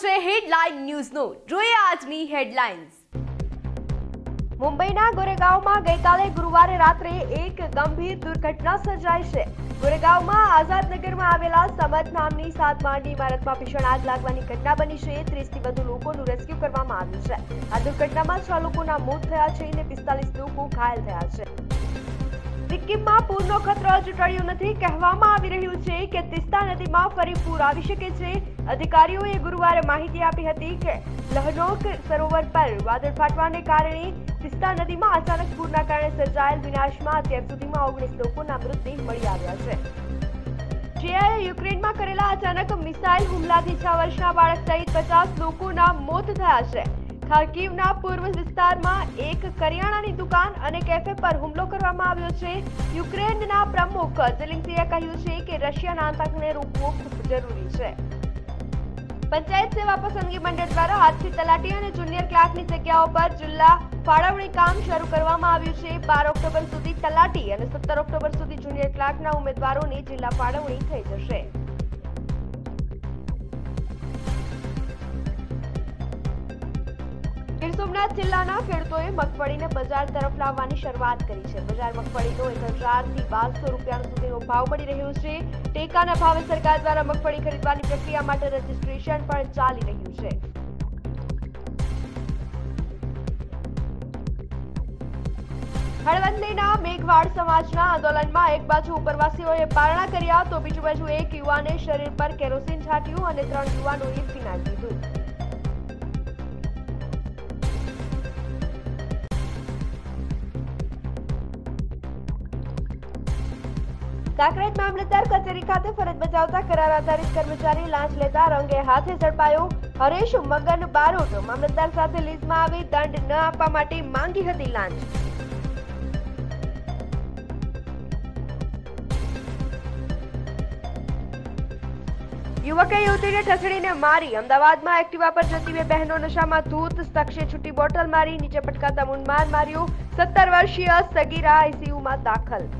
છે હેડલાઇન ન્યૂઝનો. જોઈએ આજની હેડલાઇન્સ. મુંબઈના ગોરેગાંવમાં ગઈકાલે ગુરુવારે રાત્રે એક ગંભીર દુર્ઘટના સર્જાઈ છે. ગોરેગાંવમાં આઝાદનગરમાં આવેલા સમત નામની સાત માળની ઇમારતમાં ભીષણ આગ લાગવાની ઘટના બની છે. ત્રીસથી વધુ લોકોનું રેસ્ક્યુ કરવામાં આવ્યું છે. આ દુર્ઘટનામાં છ લોકોના મોત થયા છે અને પિસ્તાલીસ લોકો ઘાયલ થયા છે. સિક્કિમમાં પૂરનો ખતરો હજુ નથી. કહેવામાં આવી રહ્યું છે કે તિસ્તા નદીમાં ફરી પૂર આવી શકે છે. અધિકારીઓએ ગુરુવારે માહિતી આપી હતી કે લહનોક સરોવર પર વાદળ ફાટવાને કારણે તિસ્તા નદીમાં અચાનક પૂરના કારણે સર્જાયેલ વિનાશમાં અત્યાર સુધીમાં ઓગણીસ લોકોના મૃતદેહ મળી આવ્યા છે. રશિયાએ યુક્રેનમાં કરેલા અચાનક મિસાઇલ હુમલાથી છ વર્ષના બાળક સહિત પચાસ લોકોના મોત થયા છે. ખાર્કિવના પૂર્વ વિસ્તારમાં એક કરિયાણાની દુકાન અને કેફે પર હુમલો કરવામાં આવ્યો છે. યુક્રેનના પ્રમુખ ઝેલેન્સ્કીએ કહ્યું છે કે રશિયાના આતંકને રોકવો ખૂબ જરૂરી છે. પંચાયત સેવા પસંદગી મંડળ દ્વારા આજથી તલાટી અને જુનિયર ક્લાર્કની જગ્યાઓ પર જિલ્લા ફાળવણી કામ શરૂ કરવામાં આવ્યું છે. બાર ઓક્ટોબર સુધી તલાટી અને સત્તર ઓક્ટોબર સુધી જુનિયર ક્લાર્કના ઉમેદવારોની જિલ્લા ફાળવણી થઈ જશે. સોમનાથ જિલ્લાના ખેડૂતોએ મગફળીને બજાર તરફ લાવવાની શરૂઆત કરી છે. બજાર મગફળીનો એક હજારથી બારસો રૂપિયા સુધીનો ભાવ મળી રહ્યો છે. ટેકાના ભાવે સરકાર દ્વારા મગફળી ખરીદવાની પ્રક્રિયા માટે રજીસ્ટ્રેશન પણ ચાલી રહ્યું છે. હળવદલીના મેઘવાડ સમાજના આંદોલનમાં એક બાજુ ઉપરવાસીઓએ પારણા કર્યા તો બીજી બાજુ એક યુવાને શરીર પર કેરોસીન છાંટ્યું અને ત્રણ યુવાનોએ ફિનાઇલ પીધું કાંકરેજ મામલતદાર કચેરી ખાતે ફરજ બજાવતા કરાર આધારિત કર્મચારી લાંચ લેતા રંગે હાથે ઝડપાયો હરેશ મગન બારોટ. મામલતદાર સાથે લીઝમાં આવી દંડ ન આપવા માટે માંગી હતી લાંચ. યુવકે યુવતીને ઠસડીને મારી. અમદાવાદમાં એક્ટિવા પર જતી બે બહેનો નશામાં ધૂત, શખ્સે છૂટી બોટલ મારી, નીચે પટકાતા મૂંઢમાર માર્યો. સત્તર વર્ષીય સગીરા આઈસીયુમાં દાખલ.